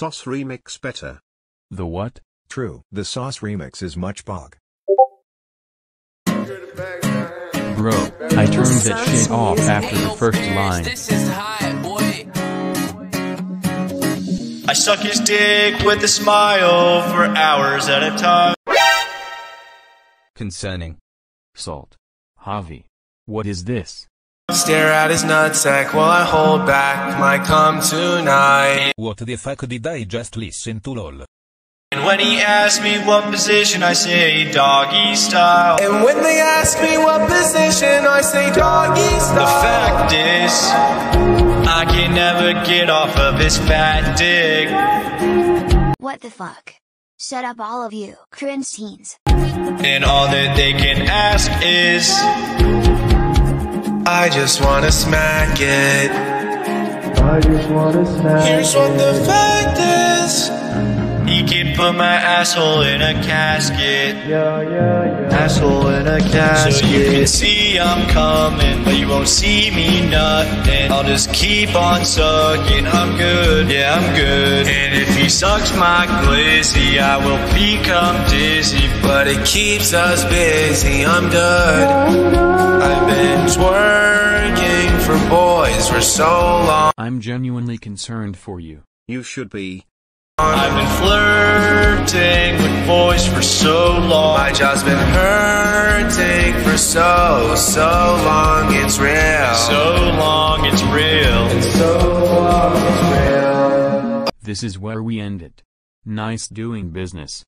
sus remix better. The what? True. The sus remix is much bog. Bro, I turned that shit off after the first line. This is hot, boy. I suck his dick with a smile for hours at a time. Concerning. Salt. Javi. What is this? Stare at his nutsack while I hold back my cum tonight. What the fuck did I just listen to lol? And when he asks me what position, I say doggy style. And when they ask me what position, I say doggy style. The fact is, I can never get off of his fat dick. What the fuck? Shut up all of you, cringe teens. And all that they can ask is, I just wanna smack it. Here's what the fact is. You can put my asshole in a casket. yeah Asshole in a casket. So you can see I'm coming, but you won't see me nothing. I'll just keep on sucking. I'm good, yeah, I'm good. And if he sucks my glizzy, I will become dizzy. But it keeps us busy, I'm good. I've been twerking for boys for so long. I'm genuinely concerned for you. You should be. I've been flirting with boys for so long. My jaw's been hurting for so, so long, it's real. So long, it's real. This is where we end it. Nice doing business.